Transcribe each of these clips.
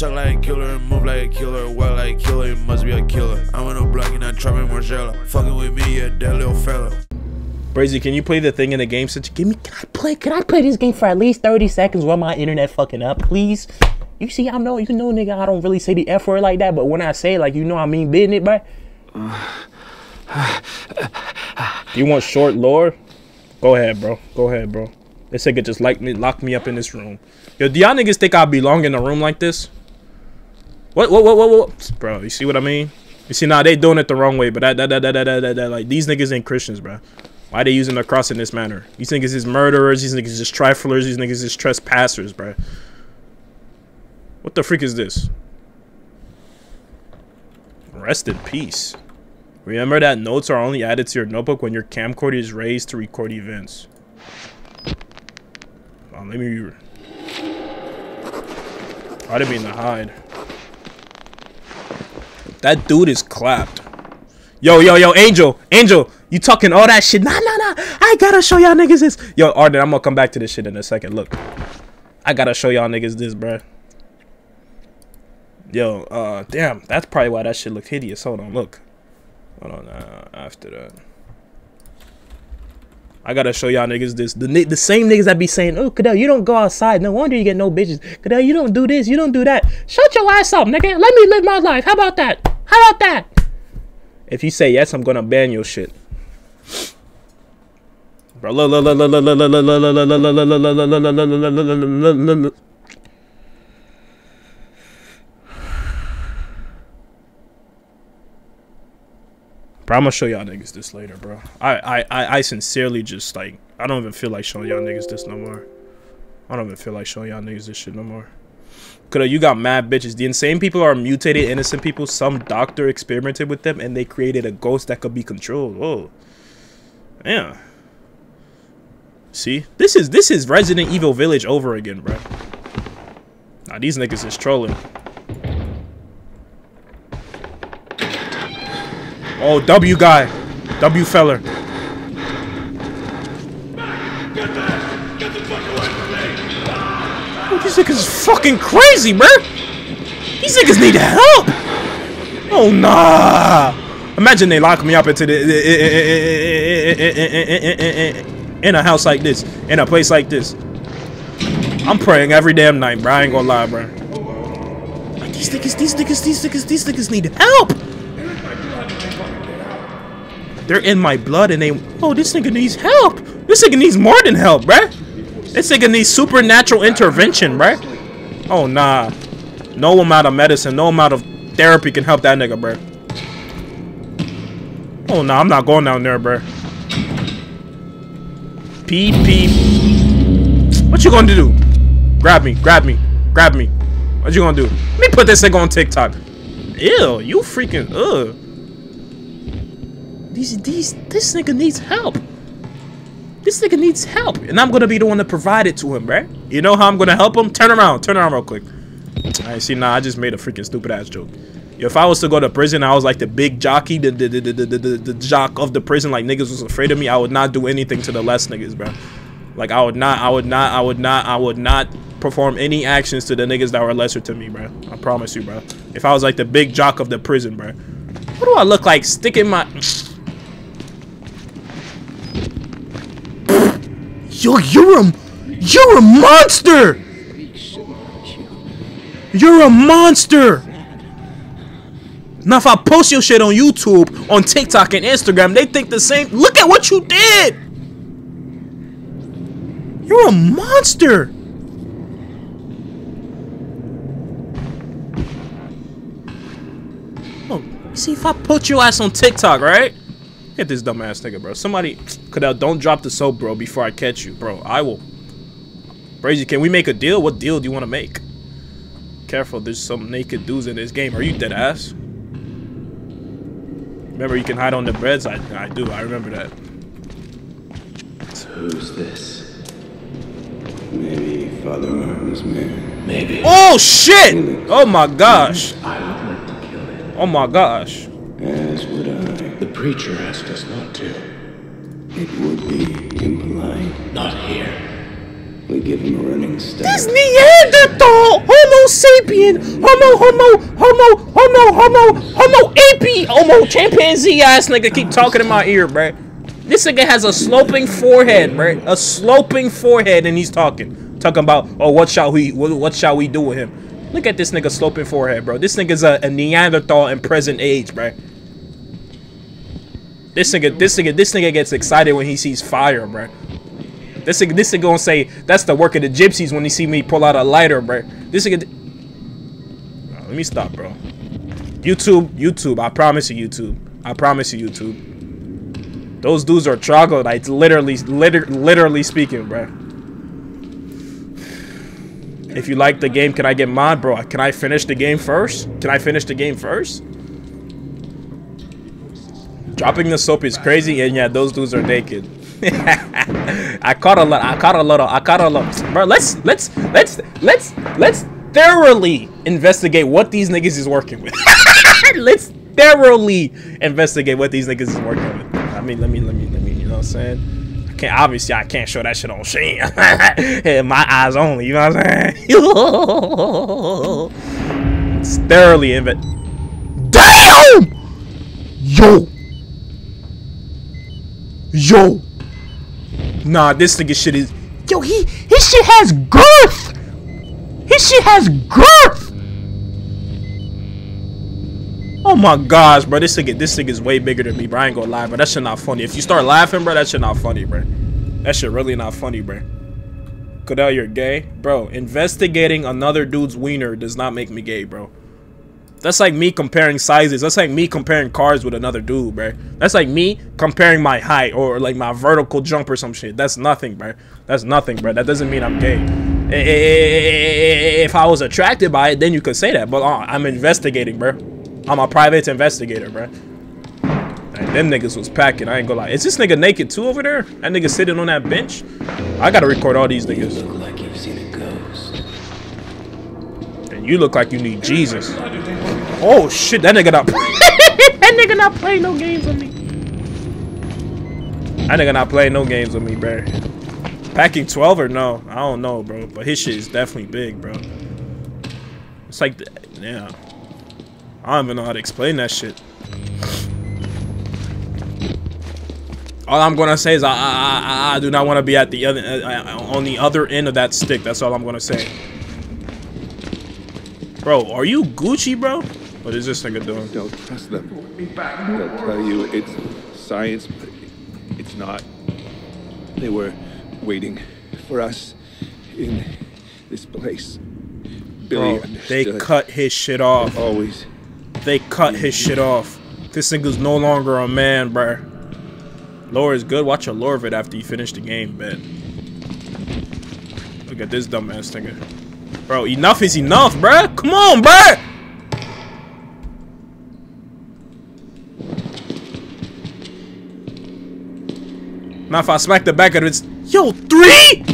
Talk like a killer, move like a killer, walk like a killer, you must be a killer. I'm on a block, you're not trapping Marcella. Fucking with me, yeah, that little fella. Brazy, can you play the thing in the game since give me Can I play? Can I play this game for at least thirty seconds while my internet fucking up, please? You see, I know you know, nigga. I don't really say the f word like that, but when I say it, like you know, I mean business, bro. you want short lore? Go ahead, bro. Go ahead, bro. This nigga just like me, lock me up in this room. Yo, do y'all niggas think I belong in a room like this? What, what, what, what, what? Bro, you see what I mean? You see, now nah, they doing it the wrong way, but that, that, that, that, that, that, that, like, these niggas ain't Christians, bro. Why they using the cross in this manner? These niggas is murderers, these niggas is triflers, these niggas is trespassers, bro. What the freak is this? Rest in peace. Remember that notes are only added to your notebook when your camcorder is raised to record events. Let me... I didn't mean to hide. That dude is clapped. Yo, yo, yo, Angel, Angel, you talking all that shit? Nah, nah, nah. I gotta show y'all niggas this. Yo, Arden, I'm gonna come back to this shit in a second. Look, I gotta show y'all niggas this, bruh. Yo, uh, damn, that's probably why that shit looked hideous. Hold on, look. Hold on, uh, after that. I gotta show y'all niggas this. The the same niggas that be saying, oh, Cadell, you don't go outside. No wonder you get no bitches. Cadell, you don't do this. You don't do that. Shut your ass up, nigga. Let me live my life. How about that? How about that? If you say yes, I'm gonna ban your shit. Bro, look, look, look, look, look, look, look, look, look, look, look, look, look, look, look, Bro, I'm gonna show y'all niggas this later, bro. I, I, I sincerely just like I don't even feel like showing y'all niggas this no more. I don't even feel like showing y'all niggas this shit no more. Cause you got mad bitches. The insane people are mutated innocent people. Some doctor experimented with them and they created a ghost that could be controlled. Whoa. Yeah. See? This is this is Resident Evil Village over again, bro. Nah, these niggas is trolling. Oh, W guy. W feller. Niggas is fucking crazy, bro. These niggas need help. Oh, nah. Imagine they lock me up into the in a house like this, in a place like this. I'm praying every damn night, bro. I ain't gonna lie, bro. These niggas, these niggas, these niggas, these niggas need help. They're in my blood and they, oh, this nigga needs help. This nigga needs more than help, bruh. This nigga needs supernatural intervention, bruh. Oh, nah. No amount of medicine, no amount of therapy can help that nigga, bruh. Oh, nah, I'm not going down there, bruh. Peep, peep. What you gonna do? Grab me, grab me, grab me. What you gonna do? Let me put this nigga on TikTok. Ew, you freaking, ugh. These, these, this nigga needs help. This nigga needs help. And I'm gonna be the one to provide it to him, right? You know how I'm gonna help him? Turn around, turn around real quick. I see, nah, I just made a freaking stupid ass joke. If I was to go to prison, I was like the big jockey, the the, the, the, the, the, jock of the prison, like niggas was afraid of me, I would not do anything to the less niggas, bro. Like I would not, I would not, I would not, I would not perform any actions to the niggas that were lesser to me, bro. I promise you, bro. If I was like the big jock of the prison, bro. What do I look like sticking my... Yo, you're a, you're a monster! You're a monster! Now if I post your shit on YouTube, on TikTok and Instagram, they think the same. Look at what you did! You're a monster! Oh, see if I put your ass on TikTok, right? Get this dumbass nigga, bro. Somebody, Cadell, don't drop the soap, bro, before I catch you, bro. I will. Brazy, can we make a deal? What deal do you want to make? Careful, there's some naked dudes in this game. Are you dead ass? Remember, you can hide on the beds? I, I do, I remember that. So who's this? Maybe Father Martin's man. Maybe. Oh, shit! Oh, my gosh. I would like to kill him. Oh, my gosh. As would I. The preacher asked us not to. It would be impolite. Not here. We give him a running start. This Neanderthal! Homo Homo sapien, Homo, Homo, Homo, Homo, Homo, Homo ape, Homo chimpanzee ass nigga keep talking in my ear, bruh. This nigga has a sloping forehead, bruh. A sloping forehead, and he's talking, talking about, oh, what shall we, what, what shall we do with him? Look at this nigga sloping forehead, bro. This nigga's a, a Neanderthal in present age, bruh. This nigga, this nigga, this nigga gets excited when he sees fire, bruh. This nigga, this nigga gonna say that's the work of the gypsies when he see me pull out a lighter, bruh. This nigga. Let me stop, bro. YouTube, YouTube. I promise you, YouTube. I promise you, YouTube. Those dudes are troglodytes, literally, liter literally speaking, bruh. If you like the game, can I get mod, bro? Can I finish the game first? Can I finish the game first? Dropping the soap is crazy, and yeah, those dudes are naked. I caught a lot. I caught a lot. I caught a lot. Bro, let's let's let's let's let's thoroughly investigate what these niggas is working with. let's thoroughly investigate what these niggas is working with. I mean, let me let me let me. You know what I'm saying? I can't. Obviously, I can't show that shit on Shane. Yeah, My eyes only. You know what I'm saying? it's thoroughly invest. Damn! Yo. Yo. Nah, this nigga shit is. Yo, he his shit has girth. His shit has girth. Oh my gosh, bro, this nigga, this nigga is way bigger than me, bro. I ain't gonna lie, bro. That shit not funny. If you start laughing, bro, that shit not funny, bro. That shit really not funny, bro. Kodell, you're gay, bro. Investigating another dude's wiener does not make me gay, bro. That's like me comparing sizes. That's like me comparing cars with another dude, bro. That's like me comparing my height or like my vertical jump or some shit. That's nothing, bro. That's nothing, bro. That doesn't mean I'm gay. If I was attracted by it, then you could say that. But uh, I'm investigating, bro. I'm a private investigator, bro. Like, them niggas was packing. I ain't gonna lie. Is this nigga naked too over there? That nigga sitting on that bench? I gotta record all these niggas. Look like you've seen a ghost. And you look like you need Jesus. Oh shit, that nigga not that nigga not playing no games with me. That nigga not playing no games with me, bro. Packing 12 or no? I don't know, bro. But his shit is definitely big, bro. It's like, yeah. I don't even know how to explain that shit. All I'm gonna say is I I, I, I do not want to be at the other uh, on the other end of that stick. That's all I'm gonna say. Bro, are you Gucci, bro? What is this nigga doing? Don't trust them. They'll tell you it's science, but it's not. They were waiting for us in this place. Billy Bro, they cut his shit off. always. They cut his shit off. This nigga's no longer a man, bruh. Lore is good. Watch a lore of it after you finish the game, bet. Look at this dumbass nigga. Bro, enough is enough, bruh. Come on, bruh. Now if I smack the back of it, yo, three?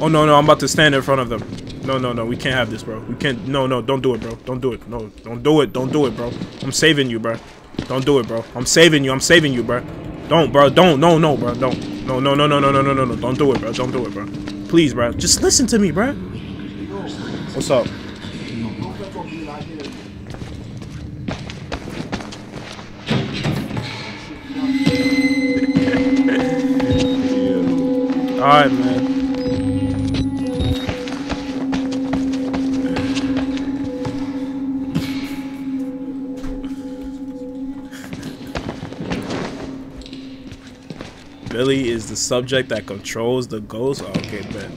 Oh no, no, I'm about to stand in front of them. No, no, no, we can't have this, bro. We can't. No, no, don't do it, bro. Don't do it. No, don't do it. Don't do it, bro. I'm saving you, bro. Don't do it, bro. I'm saving you. I'm saving you, bro. Don't, bro. Don't. No, no, bro. Don't. No, no, no, no, no, no, no, no, no. Don't do it, bro. Don't do it, bro. Please, bro. Just listen to me, bro. What's up? All right, man. Billy is the subject that controls the ghost. Oh, okay, man.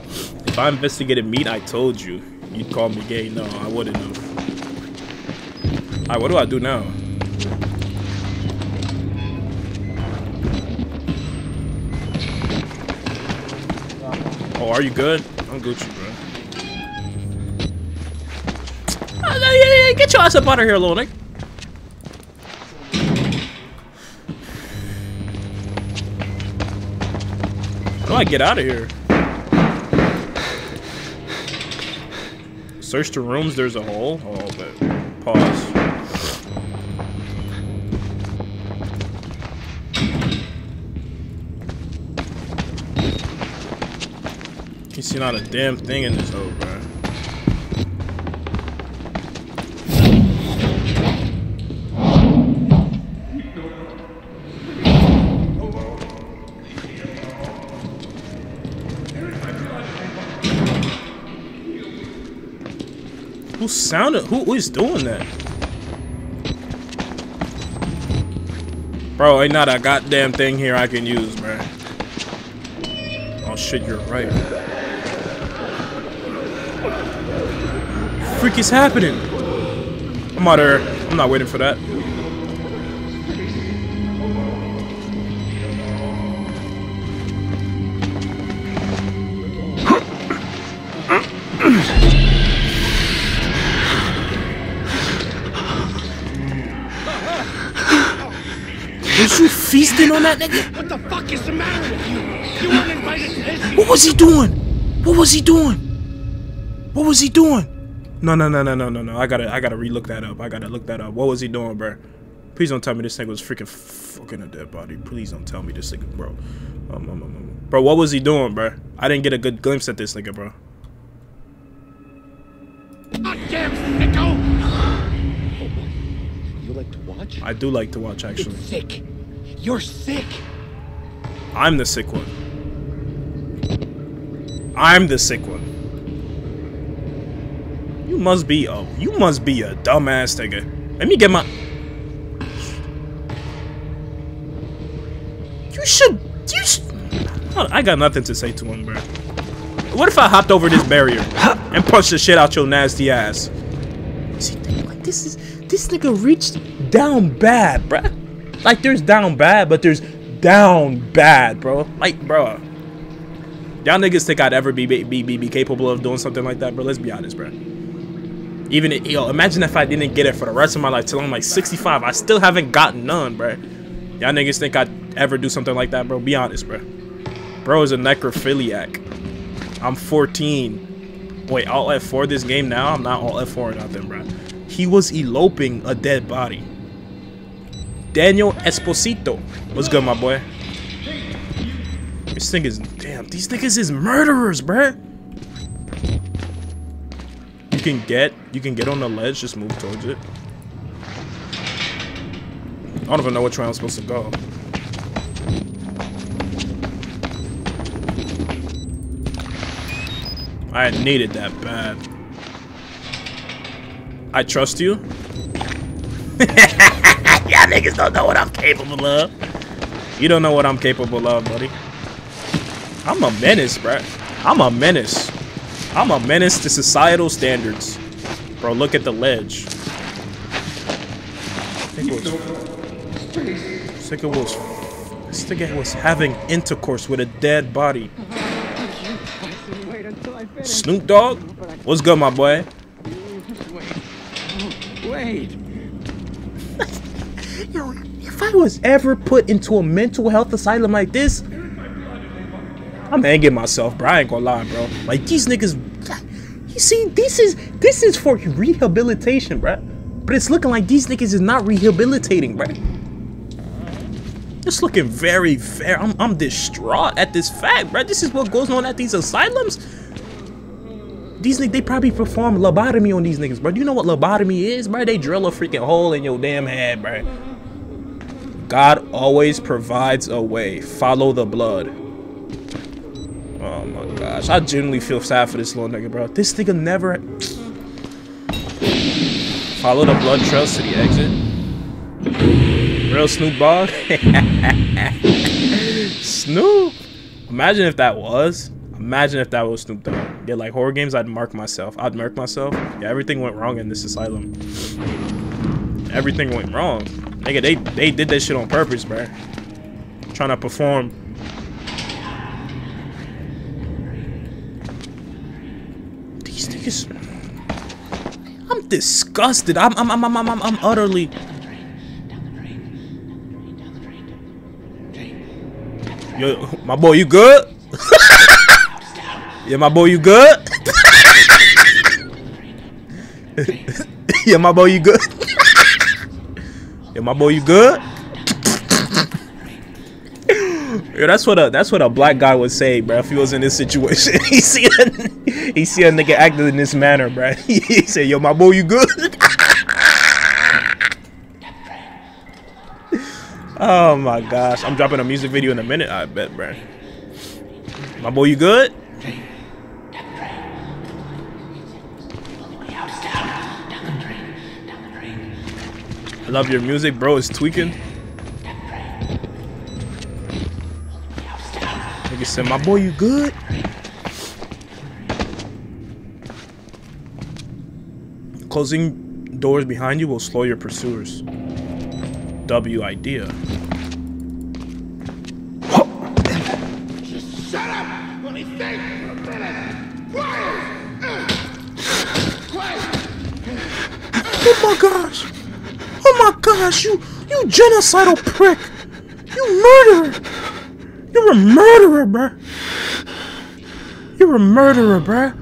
If I investigated meat, I told you. You'd call me gay. No, I wouldn't have. Alright, what do I do now? Oh, are you good? I'm Gucci, bro. Ah, yeah, yeah, yeah, Get your ass up out of here, little nigga. How do I get out of here? Search the rooms, there's a hole. Oh, but pause. Not a damn thing in this hole, bro. Who sounded? Who is doing that? Bro, ain't not a goddamn thing here I can use, bro. Oh shit, you're right. Freak is happening. I'm out of here. I'm not waiting for that. Was you feasting on that nigga? What the fuck is the matter with you? You weren't invited to this. What was he doing? What was he doing? What was he doing? No, no, no, no, no, no, no. I gotta, I gotta relook that up. I gotta look that up. What was he doing, bro? Please don't tell me this nigga was freaking fucking a dead body. Please don't tell me this nigga, bro. Um, um, um, um. Bro, what was he doing, bro? I didn't get a good glimpse at this nigga, bro. Goddamn sicko! You like to watch? I do like to watch, actually. Sick. You're sick. I'm the sick one. I'm the sick one. You must be a you must be a dumbass nigga. Let me get my You should you should I got nothing to say to him, bro. What if I hopped over this barrier and punched the shit out your nasty ass? See, like this is this nigga reached down bad, bruh. Like there's down bad, but there's down bad, bro. Like, bro. Y'all niggas think I'd ever be, be be be capable of doing something like that, bro? Let's be honest, bro. Even yo, imagine if I didn't get it for the rest of my life till I'm like 65. I still haven't gotten none, bro. Y'all niggas think I'd ever do something like that, bro? Be honest, bro. Bro is a necrophiliac. I'm 14. Wait, all F4 this game now? I'm not all F4 or nothing, bro. He was eloping a dead body. Daniel Esposito. What's good, my boy? This nigga's damn. These niggas is murderers, bruh. Can get, you can get on the ledge. Just move towards it. I don't even know which way I'm supposed to go. I needed that bad. I trust you. Y'all niggas don't know what I'm capable of. You don't know what I'm capable of, buddy. I'm a menace, bruh. I'm a menace. I'm a menace to societal standards. Bro, look at the ledge. Think it was, think it was, this nigga was having intercourse with a dead body. Snoop Dogg? What's good, my boy? Wait. Yo, if I was ever put into a mental health asylum like this, I'm hanging myself, bro. I ain't gonna lie, bro. Like these niggas, you see, this is this is for rehabilitation, bro. But it's looking like these niggas is not rehabilitating, bro. It's looking very fair. I'm I'm distraught at this fact, bro. This is what goes on at these asylums. These niggas, they probably perform lobotomy on these niggas, bro. Do you know what lobotomy is, bro? They drill a freaking hole in your damn head, bro. God always provides a way. Follow the blood. Oh my gosh. I genuinely feel sad for this little nigga, bro. This nigga never... Follow the blood trails to the exit. Real Snoop Dogg? Snoop? Imagine if that was. Imagine if that was Snoop Dogg. Yeah, like horror games, I'd mark myself. I'd mark myself. Yeah, everything went wrong in this asylum. Everything went wrong. Nigga, they, they did that shit on purpose, bro. Trying to perform I'm disgusted. I'm I'm I'm I'm I'm, I'm utterly. Yo, my boy, you good? yeah, my boy, you good? yeah, my boy, you good? yeah, my boy, you good? Yo, that's what a that's what a black guy would say, bro. If he was in this situation, he see a he see a nigga acting in this manner, bro. He say, "Yo, my boy, you good?" oh my gosh, I'm dropping a music video in a minute. I bet, bro. My boy, you good? I love your music, bro. It's tweaking. Said, my boy, you good? Closing doors behind you will slow your pursuers. W idea. Oh my gosh! Oh my gosh! You you genocidal prick! You murderer! You're a murderer, bruh! You're a murderer, bruh!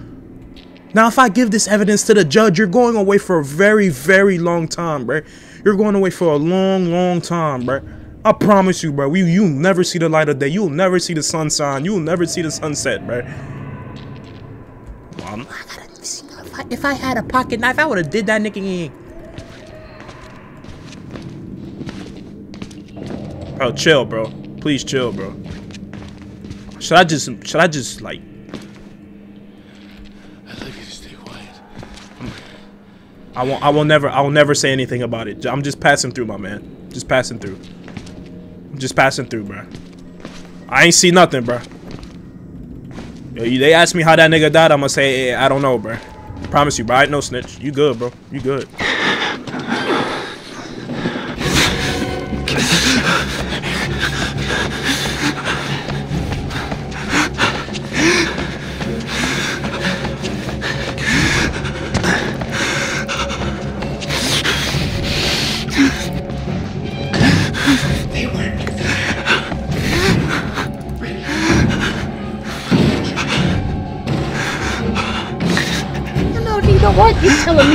Now, if I give this evidence to the judge, you're going away for a very, very long time, bruh. You're going away for a long, long time, bruh. I promise you, bro. We you'll never see the light of day. You'll never see the sunshine. You'll never see the sunset, bruh. Well, if I, if I had a pocket knife, I would have did that nigga in. Bro, chill, bro. Please chill, bro. Should I just should I just like like you to stay quiet. I won't I will never I will never say anything about it. I'm just passing through, my man. Just passing through. I'm just passing through, bro. I ain't see nothing, bro. Yo, they asked me how that nigga died. I'm gonna say eh, I don't know, bro. Promise you, bro. I ain't no snitch. You good, bro. You good.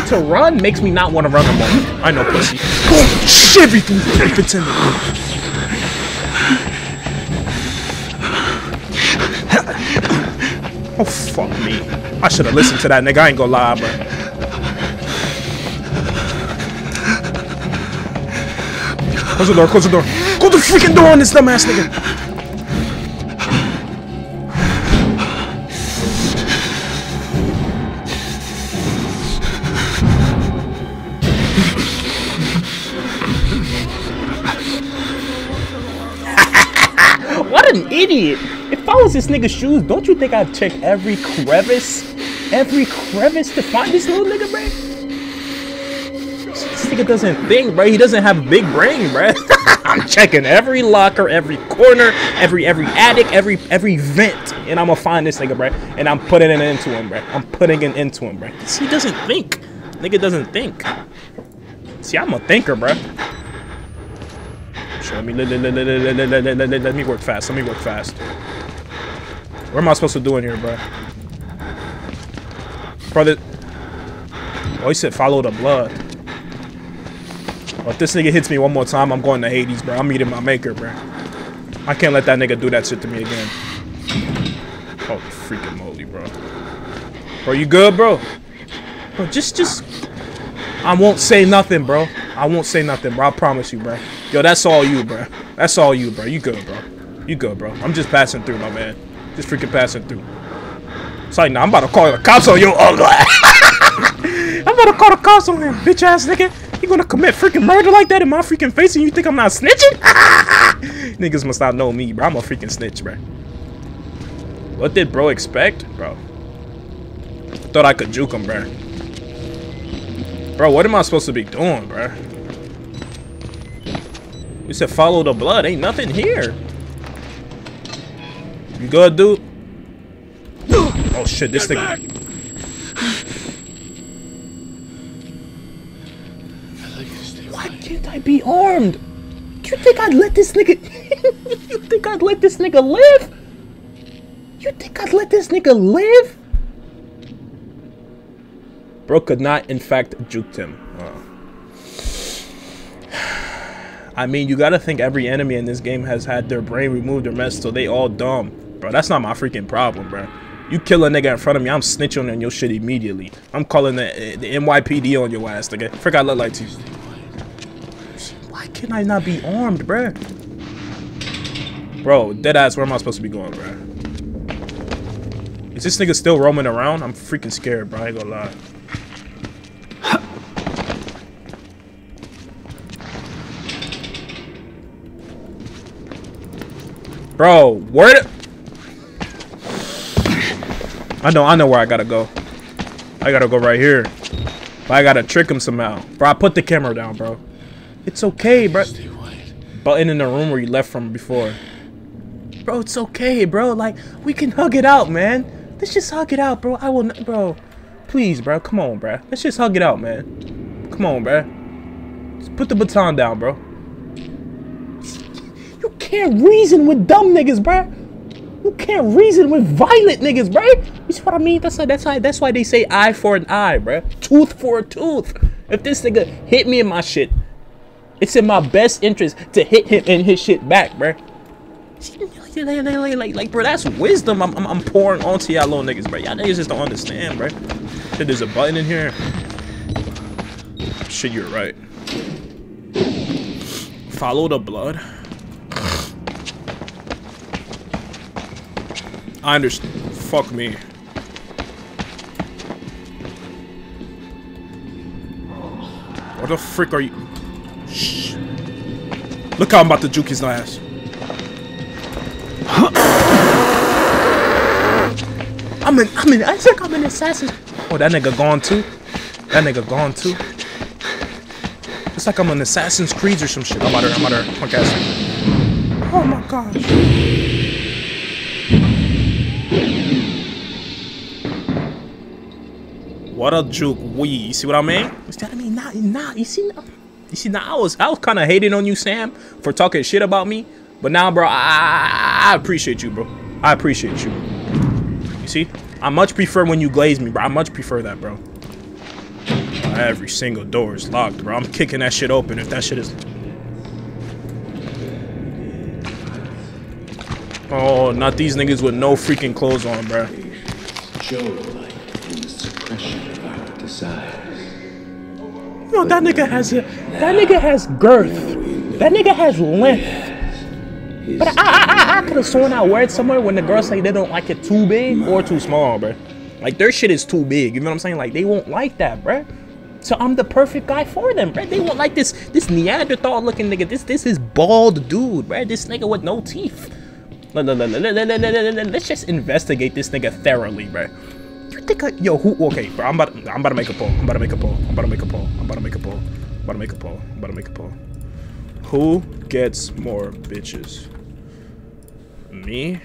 To run makes me not want to run no more. I know, pussy. Oh, shivy through pretending. Oh fuck me. I should have listened to that nigga. I ain't gonna lie, bro. Close the door, close the door. Close the freaking door on this dumbass nigga. Idiot! If I was this nigga's shoes, don't you think I'd check every crevice, every crevice to find this little nigga, bruh? This nigga doesn't think, bruh. He doesn't have a big brain, bruh. I'm checking every locker, every corner, every every attic, every every vent, and I'm gonna find this nigga, bruh. And I'm putting it into him, bruh. I'm putting it into him, bruh. He doesn't think. Nigga doesn't think. See, I'm a thinker, bro. Sure, let me let, let, let, let, let, let, let, let, let, me work fast. Let me work fast. What am I supposed to do in here, bro? Brother. Oh, he said follow the blood. Well, if this nigga hits me one more time, I'm going to Hades, bro. I'm meeting my maker, bro. I can't let that nigga do that shit to me again. Holy freaking moly, bro. Bro, you good, bro? Bro, just, just... I won't say nothing, bro. I won't say nothing, bro. I promise you, bro. Yo, that's all you, bro. That's all you, bro. You good, bro. You good, bro. I'm just passing through, my man. Just freaking passing through. It's like, nah, I'm about to call the cops on you. ugly I'm about to call the cops on him, bitch ass nigga. You gonna commit freaking murder like that in my freaking face and you think I'm not snitching? Niggas must not know me, bro. I'm a freaking snitch, bro. What did bro expect, bro? Thought I could juke him, bro. Bro, what am I supposed to be doing, bro? You said follow the blood. Ain't nothing here. You good, dude? Oh shit, this thing. Why can't I be armed? You think I'd let this nigga? you think I'd let this nigga live? You think I'd let this nigga live? Bro could not, in fact, juke him. I mean, you gotta think every enemy in this game has had their brain removed or messed, so they all dumb. Bro, that's not my freaking problem, bro. You kill a nigga in front of me, I'm snitching on your shit immediately. I'm calling the, the NYPD on your ass, nigga. Frick, I look like to you. Why can I not be armed, bro? Bro, dead ass, where am I supposed to be going, bro? Is this nigga still roaming around? I'm freaking scared, bro. I ain't gonna lie. Bro, where the... I know, I know where I gotta go. I gotta go right here. But I gotta trick him somehow. Bro, I put the camera down, bro. It's okay, bro. Button in the room where you left from before. Bro, it's okay, bro. Like, we can hug it out, man. Let's just hug it out, bro. I will not, bro. Please, bro. Come on, bro. Let's just hug it out, man. Come on, bro. Just put the baton down, bro. Can't reason with dumb niggas, bruh. You can't reason with violent niggas, bruh. You see what I mean? That's why, that's that's why they say eye for an eye, bruh. Tooth for a tooth. If this nigga hit me in my shit, it's in my best interest to hit him in his shit back, bro. Like, like, like, like, bro, that's wisdom I'm, I'm, I'm pouring onto y'all little niggas, bro. Y'all niggas just don't understand, bro. Shit, there's a button in here. Shit, you're right. Follow the blood. I understand. Fuck me. What the frick are you? Shh. Look how I'm about to juke his ass. I'm an, I'm an, I think I'm an assassin. Oh, that nigga gone too? That nigga gone too? It's like I'm an Assassin's Creed or some shit. I'm out there, I'm out there, punk ass. Oh my gosh. What a joke, we. You see what I mean? You see I mean? Nah, nah. You see, you see. Now I was, I was kind of hating on you, Sam, for talking shit about me. But now, bro, I, I appreciate you, bro. I appreciate you. You see, I much prefer when you glaze me, bro. I much prefer that, bro. Every single door is locked, bro. I'm kicking that shit open if that shit is. Oh, not these niggas with no freaking clothes on, bro. Joe-like in the suppression desires. No, that nigga has a, that nigga has girth. That nigga has length. But I, I, I, I could have sworn I wear it somewhere when the girls say they don't like it too big or too small, bro. Like their shit is too big. You know what I'm saying? Like they won't like that, bro. So I'm the perfect guy for them, bro. They won't like this this Neanderthal looking nigga. This this is bald dude, bro. This nigga with no teeth. Let's just investigate this nigga thoroughly, bro. Think I, yo who okay, bro, I'm about I'm about to make a poll. I'm about to make a poll. I'm about to make a poll. I'm about to make a poll. I'm about to make a poll. I'm about to make a poll. Who gets more bitches? Me?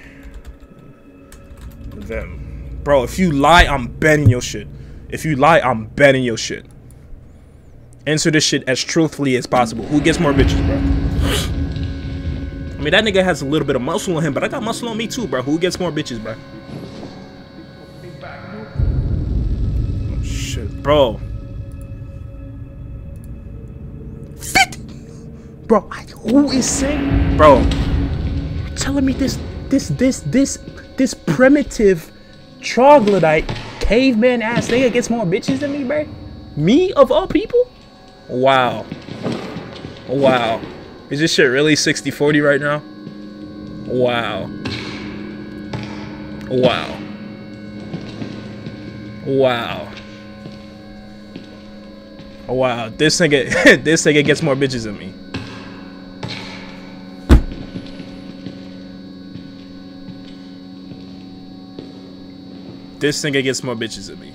Them. Bro, if you lie, I'm betting your shit. If you lie, I'm betting your shit. Answer this shit as truthfully as possible. Who gets more bitches, bro? I mean, that nigga has a little bit of muscle on him, but I got muscle on me too, bro. Who gets more bitches, bro? Bro. Fit, bro. I, who is saying, bro? Telling me this, this, this, this, this primitive troglodyte caveman ass nigga gets more bitches than me, bro? Me of all people? Wow. Wow. Is this shit really 60-40 right now? Wow. Wow. Wow. Oh wow. This nigga this nigga gets more bitches than me. This nigga gets more bitches than me.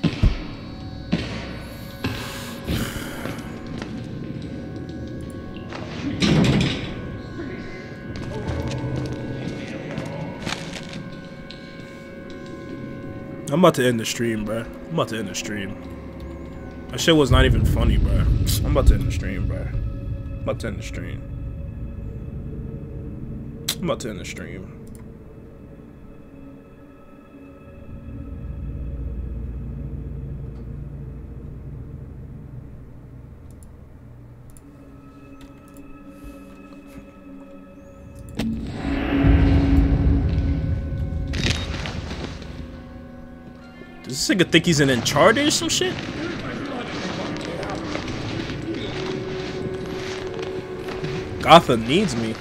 I'm about to end the stream, bro. I'm about to end the stream. That shit was not even funny, bro. I'm about to end the stream, bro. I'm about to end the stream. I'm about to end the stream. Does this nigga think he's an Uncharted or some shit? Gotham needs me.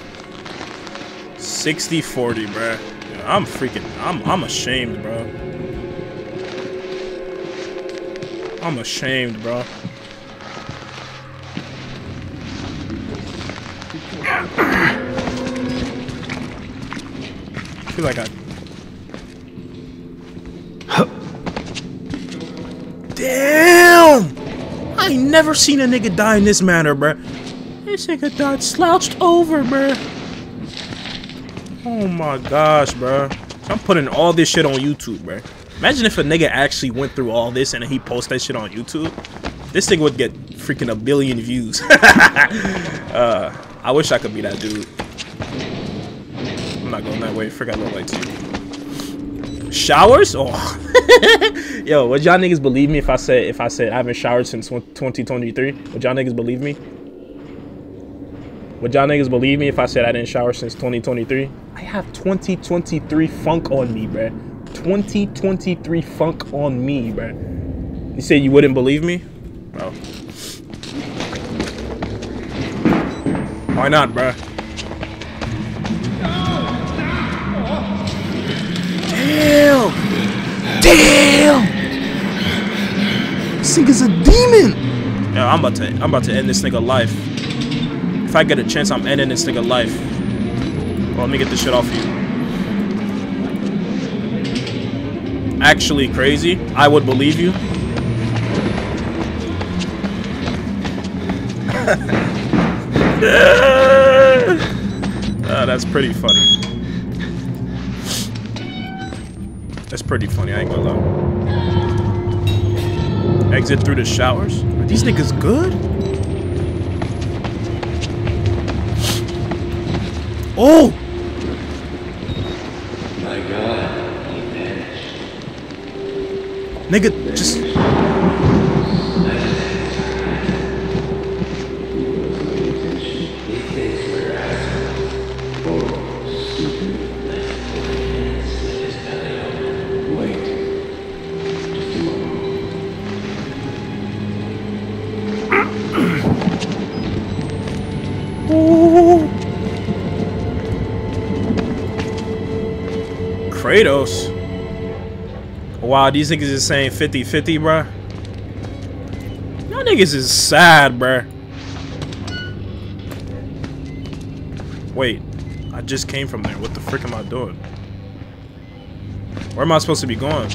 60-40, bruh. Yeah, I'm freaking, I'm, I'm ashamed, bro. I'm ashamed, bro. I feel like I Damn! I ain't never seen a nigga die in this manner, bruh. This nigga died slouched over, bruh. Oh my gosh, bruh. I'm putting all this shit on YouTube, bruh. Imagine if a nigga actually went through all this and he post that shit on YouTube. This thing would get freaking a billion views. uh, I wish I could be that dude. I'm not going that way. Forgot like too. Showers? Oh. Yo, would y'all niggas believe me if I said if I said I haven't showered since 2023? Would y'all niggas believe me? Would y'all niggas believe me if I said I didn't shower since 2023? I have 2023 funk on me, bruh. 2023 funk on me, bruh. You say you wouldn't believe me? Bro. Why not, bruh? Damn! Damn! This nigga's a demon! Yeah, I'm about to I'm about to end this nigga life. If I get a chance, I'm ending this nigga life. Well, let me get this shit off you. Actually crazy. I would believe you. uh, that's pretty funny. That's pretty funny, I ain't gonna lie. Exit through the showers? Are these niggas good? Oh! My God, he vanished. Nigga, just... Kratos. Wow, these niggas is saying 50-50, bruh. Y'all niggas is sad, bruh. Wait, I just came from there. What the frick am I doing? Where am I supposed to be going?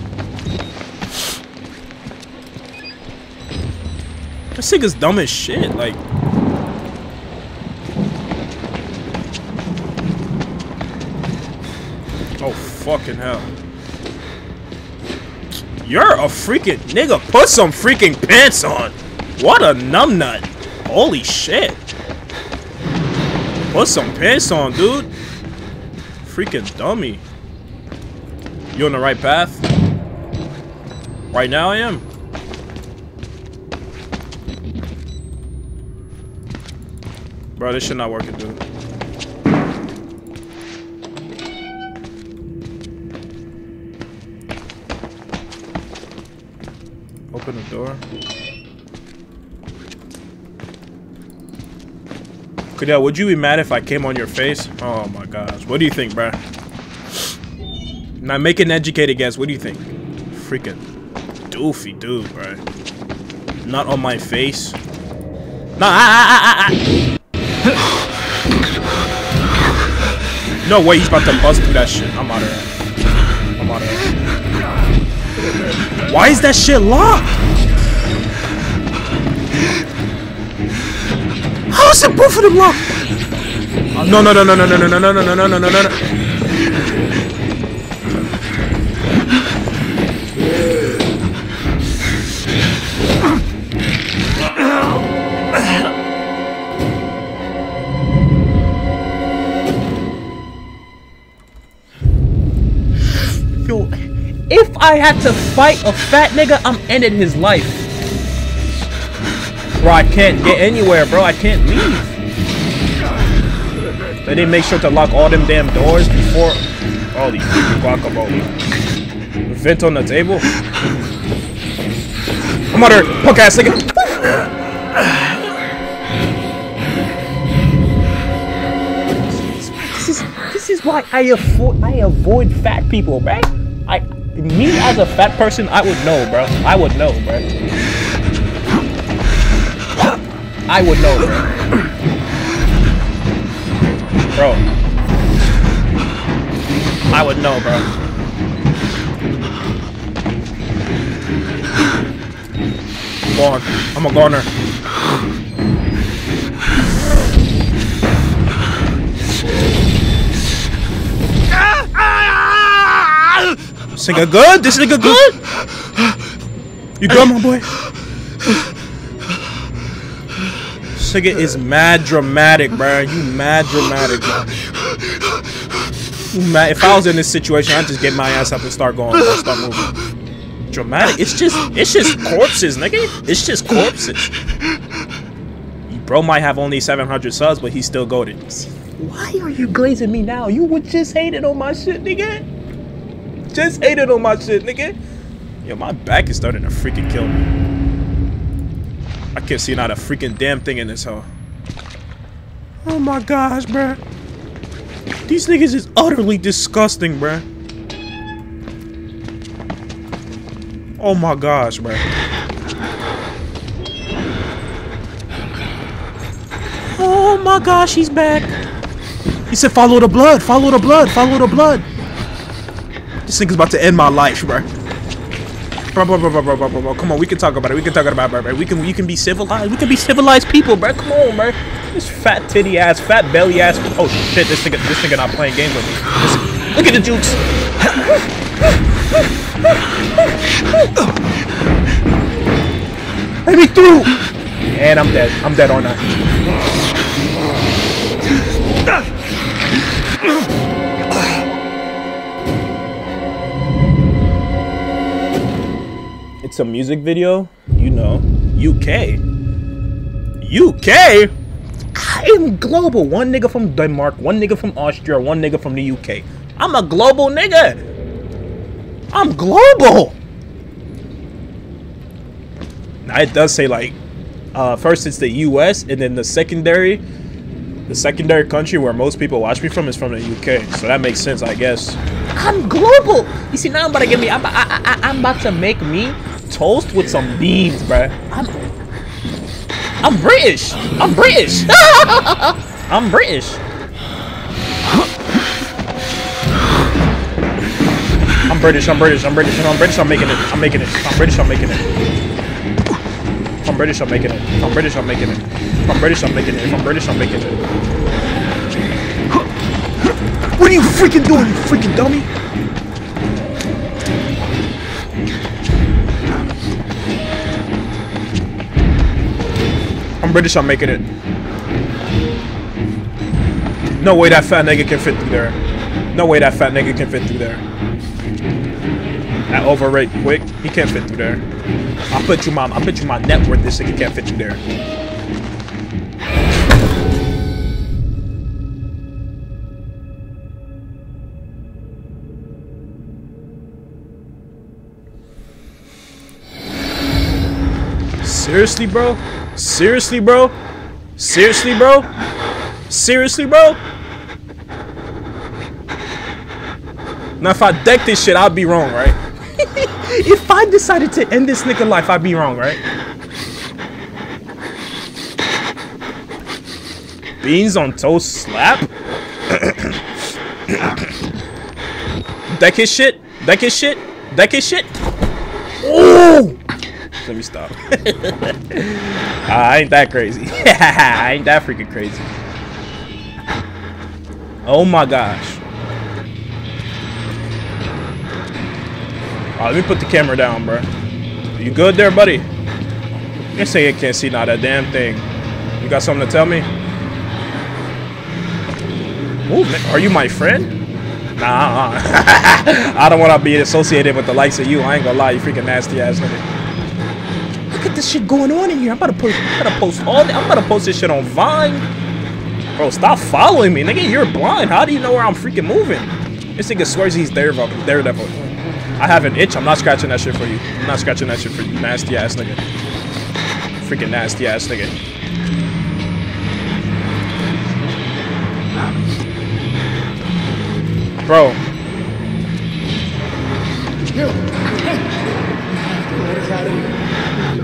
This nigga's dumb as shit, like... Oh, fucking hell. You're a freaking nigga. Put some freaking pants on. What a numbnut. Holy shit. Put some pants on, dude. Freaking dummy. You on the right path? Right now I am. Bro, this shit not working, dude. Open the door. Cadell, would you be mad if I came on your face? Oh my gosh. What do you think, bruh? Now make an educated guess. What do you think? Freaking doofy dude, bruh. Not on my face. Ah, ah, ah, ah, ah. No way he's about to bust through that shit. I'm out of here. Why is that shit locked? How is it both of them locked? Uh, no, no, no, no, no, no, no, no, no, no, no, no, no, no, I had to fight a fat nigga, I'm ending his life. Bro, I can't get anywhere, bro. I can't leave. They didn't make sure to lock all them damn doors before. Holy guacamole. Vent on the table. I'm under punk ass nigga. This is this is why I avoid I avoid fat people, bro. Me as a fat person, I would know, bro. I would know, bro. I would know, bro. Bro. I would know, bro. Go on. I'm a goner. This nigga good? This nigga good? You good, my boy? This nigga is mad dramatic, bro. You mad dramatic, bro. You mad. If I was in this situation, I'd just get my ass up and start going, bro. Start moving. Dramatic. It's just, it's just corpses, nigga. It's just corpses. Bro might have only 700 subs, but he's still goaded. Why are you glazing me now? You would just hate it on my shit, nigga. Just hated on my shit, nigga. Yo, my back is starting to freaking kill me. I can't see not a freaking damn thing in this hole. Oh my gosh, bruh. These niggas is utterly disgusting, bruh. Oh my gosh, bruh. Oh my gosh, he's back. He said, follow the blood, follow the blood, follow the blood. This nigga's about to end my life, bro. Bro, bro, bro, bro, bro, bro, bro, bro. Come on, we can talk about it. We can talk about it, bro. We can, we can be civilized. We can be civilized people, bro. Come on, bro. This fat titty ass, fat belly ass. Oh shit, this nigga, this nigga not playing games with me. This, look at the jukes. Let me through. And I'm dead. I'm dead, aren't I? It's a music video, you know, UK. UK? I am global. One nigga from Denmark, one nigga from Austria, one nigga from the UK. I'm a global nigga. I'm global. Now it does say like, uh, first it's the US, and then the secondary, the secondary country where most people watch me from is from the UK. So that makes sense, I guess. I'm global. You see, now I'm about to get me. I'm, I, I, I'm about to make me toast with some beans, bruh. I'm, I'm British. I'm British. I'm British. I'm British. I'm British. I'm British. I'm British. I'm making it. I'm making it. I'm British. I'm making it. I'm British, I'm making it. I'm British, I'm making it. I'm British, I'm making it. I'm British, I'm making it. What are you freaking doing, you freaking dummy? I'm British, I'm making it. No way that fat nigga can fit through there. No way that fat nigga can fit through there. That overrate quick, he can't fit through there. I'll put you my I'll put you my net worth this nigga can't fit through there. Seriously, bro? Seriously, bro? Seriously, bro? Seriously, bro? Now, if I deck this shit, I'd be wrong, right? if I decided to end this nigga life, I'd be wrong, right? Beans on toast slap? deck his shit? Deck his shit? Deck his shit? Ooh! Let me stop. Ah, I ain't that crazy. I ain't that freaking crazy. Oh my gosh. Alright, let me put the camera down, bro. You good there, buddy? You say you can't see not a damn thing. You got something to tell me? Ooh, are you my friend? Nah, uh-uh. I don't want to be associated with the likes of you. I ain't gonna lie, you freaking nasty ass nigga. Look at this shit going on in here. I'm about to put, I'm about to post all. I'm about to post this shit on Vine. Bro, stop following me, nigga. You're blind. How do you know where I'm freaking moving? This nigga swears he's Daredevil. Daredevil. I have an itch. I'm not scratching that shit for you. I'm not scratching that shit for you. Nasty ass nigga. Freaking nasty ass nigga. Bro.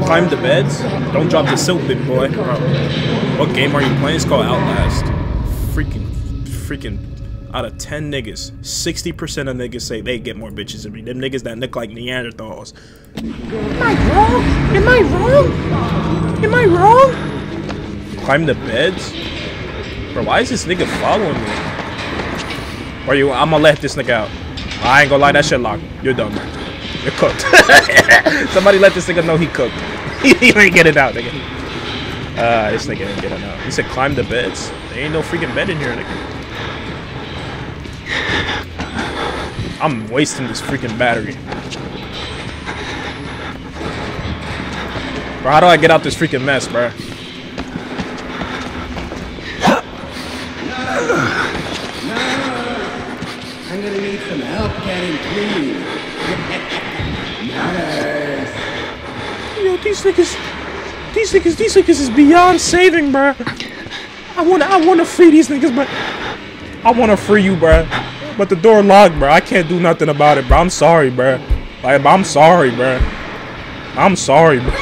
Climb the beds. Don't drop the silk, big boy. What game are you playing? It's called Outlast. Freaking, freaking. Out of 10 niggas, 60% of niggas say they get more bitches than me. Them niggas that look like Neanderthals. Am I wrong? Am I wrong? Am I wrong? Climb the beds? Bro, why is this nigga following me? Or you, I'm gonna let this nigga out. I ain't gonna lie, that shit locked. You're done, man. You're cooked. Somebody let this nigga know he cooked. he ain't get it out, nigga. Uh, this nigga ain't get it out. He said climb the beds. There ain't no freaking bed in here, nigga. I'm wasting this freaking battery. Bro, how do I get out this freaking mess, bro? No. I'm gonna need some help getting clean. These niggas, these niggas, these niggas is beyond saving, bro. I wanna, I wanna free these niggas, but I wanna free you, bro. But the door locked, bro. I can't do nothing about it, bro. I'm sorry, bro. Like, I'm sorry, bro. I'm sorry, bro.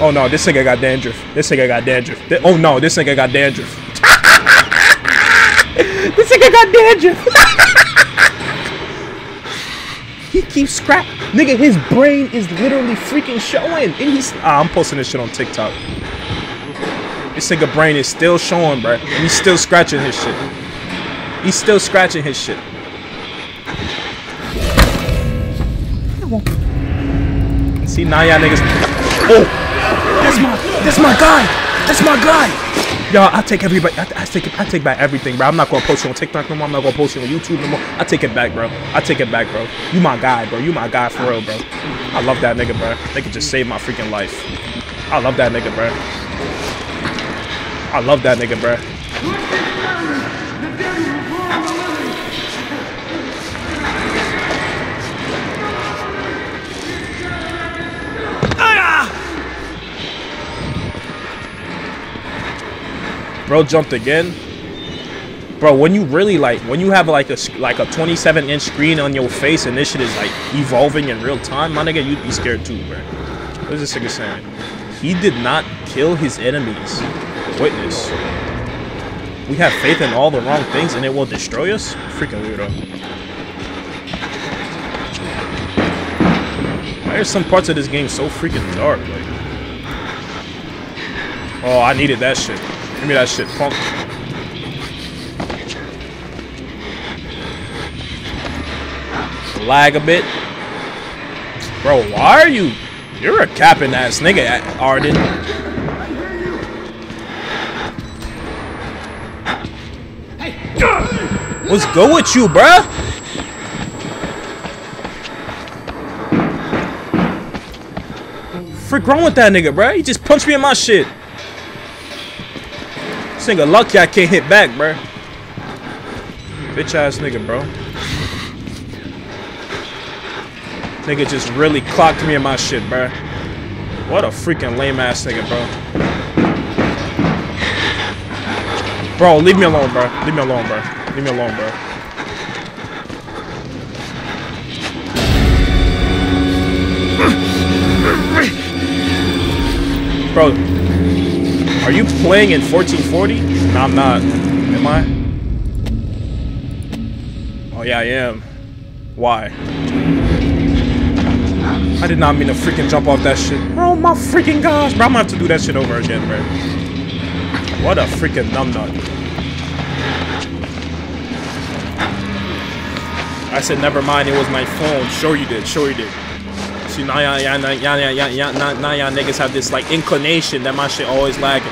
oh no, this nigga got dandruff. This nigga got dandruff. Oh no, this nigga got dandruff. this nigga got dandruff. he keeps scrap. Nigga, his brain is literally freaking showing. And he's. Ah, I'm posting this shit on TikTok. This nigga brain is still showing, bro. And he's still scratching his shit. He's still scratching his shit. See now y'all niggas. Oh, that's my, that's my guy. That's my guy. Y'all, I take everybody. I, I take it. I take back everything, bro. I'm not gonna post you on TikTok no more. I'm not gonna post you on YouTube no more. I take it back, bro. I take it back, bro. You my guy, bro. You my guy for real, bro. I love that nigga, bro. Nigga just saved my freaking life. I love that nigga, bro. I love that nigga, bro. Bro jumped again. Bro, when you really like, when you have like a like a 27 inch screen on your face and this shit is like evolving in real time, my nigga, you'd be scared too, bro. What is this nigga saying? He did not kill his enemies. Witness. We have faith in all the wrong things and it will destroy us? Freaking weirdo. Why are some parts of this game so freaking dark? Like, oh, I needed that shit. Give me that shit, punk. Lag a bit. Bro, why are you? You're a capping ass nigga, Arden. What's good with you, bruh? Freak wrong with that nigga, bruh? He just punched me in my shit. This nigga lucky I can't hit back, bruh. Bitch ass nigga, bro. Nigga just really clocked me in my shit, bruh. What a freaking lame ass nigga, bro. Bro, leave me alone, bro. Leave me alone, bro. Leave me alone, bro. Bro, are you playing in 1440? No, I'm not. Am I? Oh, yeah, I am. Why? I did not mean to freaking jump off that shit. Oh my freaking gosh, bro. I'm gonna have to do that shit over again, bro. What a freaking numbnut. I said, never mind, it was my phone. Sure you did, sure you did. See, now y'all, niggas have this, like, inclination that my shit always lagging.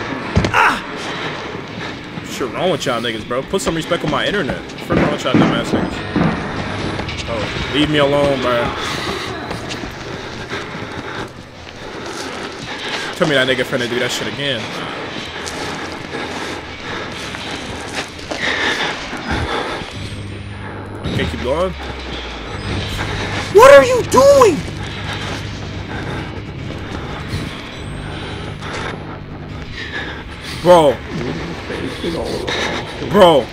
Shit wrong with y'all niggas, bro. Put some respect on my internet. Frick wrong with y'all dumbass niggas. Oh, leave me alone, bro. Tell me that nigga finna do that shit again. Okay, keep going. What are you doing? Bro. Bro.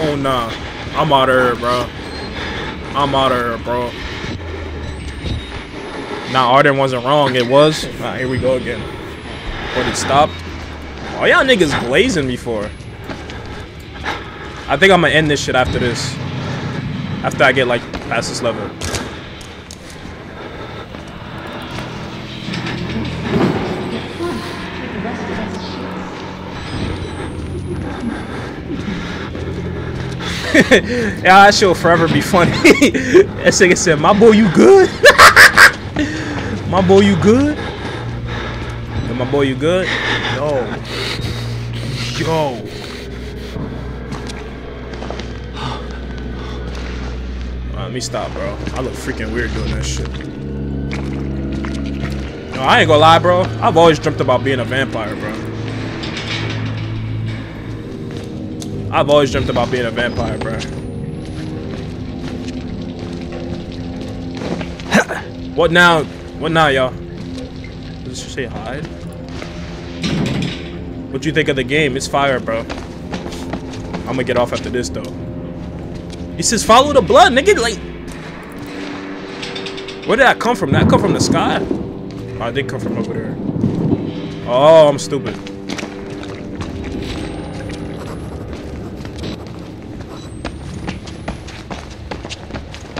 Oh nah. I'm out of here, bro. I'm out of here, bro. Nah, Arden wasn't wrong. It was. Ah, here we go again. But it stopped. Oh, y'all niggas blazing before. I think I'm gonna end this shit after this. After I get like past this level. yeah, that shit will forever be funny. that nigga said, my boy, you good? my boy, you good? My boy, you good? Yo. Yo. Uh, let me stop, bro. I look freaking weird doing that shit. No, I ain't gonna lie, bro. I've always dreamt about being a vampire, bro. I've always dreamt about being a vampire, bro. what now? What now, y'all? Does it say hide? What you think of the game? It's fire, bro. I'm gonna get off after this, though. He says follow the blood, nigga. Like, where did that come from? That come from the sky? Oh, I did come from over there. Oh, I'm stupid.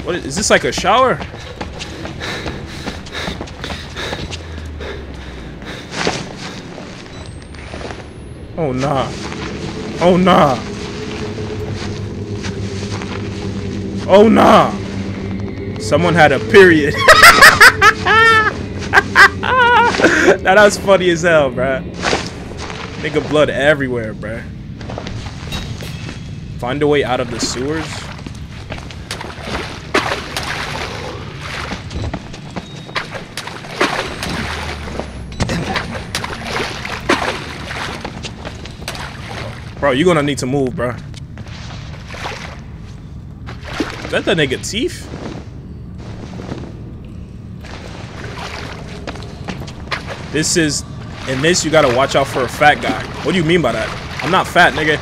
What is, is this like a shower? Oh nah. Oh nah. Oh nah. Someone had a period. now that was funny as hell, bruh. Nigga blood everywhere, bruh. Find a way out of the sewers? Bro, you're gonna need to move, bro. Is that the nigga teeth? This is, in this you gotta watch out for a fat guy. What do you mean by that? I'm not fat, nigga.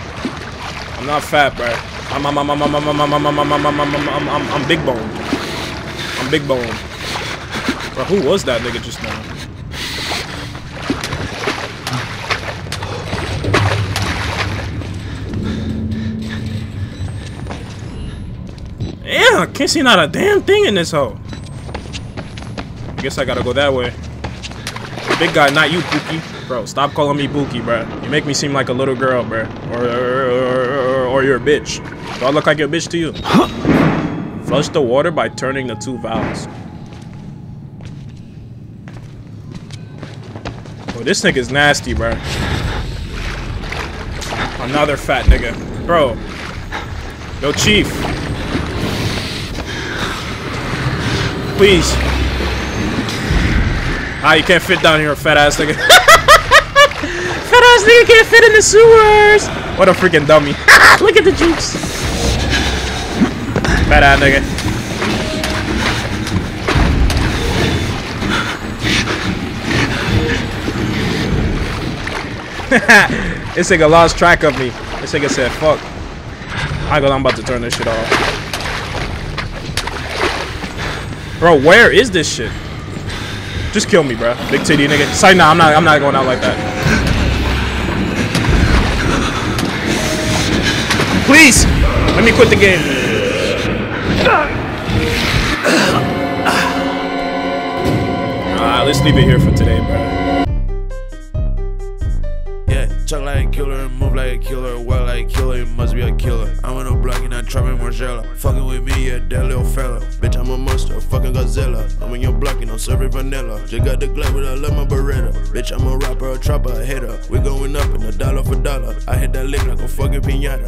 I'm not fat, bro. I'm I'm I'm I'm I'm I'm I'm I'm I'm I'm I'm I'm I'm I'm I'm big bone. I'm big bone. Bro, who was that nigga just now? Yeah, I can't see not a damn thing in this hole. I guess I gotta go that way. Big guy, not you, Pookie. Bro, stop calling me Pookie, bro. You make me seem like a little girl, bro. Or, or, or, or you're a bitch. Do I look like a bitch to you? Flush the water by turning the two valves. Oh, this nigga's nasty, bro. Another fat nigga. Bro. Yo, Chief. Please. Ah, you can't fit down here, fat ass nigga. fat ass nigga can't fit in the sewers. What a freaking dummy. Look at the jukes. Fat ass nigga. this nigga lost track of me. This nigga said, fuck. I go, I'm about to turn this shit off. Bro, where is this shit? Just kill me, bro. Big titty nigga. Sorry, nah, I'm not I'm not going out like that. Please! Let me quit the game. Alright, let's leave it here for today, bro. Yeah, talk like a killer move like a killer, walk like a killer, must be a killer. I'm on a block and I'm trapping Marcella. Fucking with me, yeah, that little fella. I'm in your block and I'm serving vanilla. Just got the glove, but I love my Beretta. Bitch, I'm a rapper, a trapper, a hitter. We going up in a dollar for dollar. I hit that lick like a fucking pinata.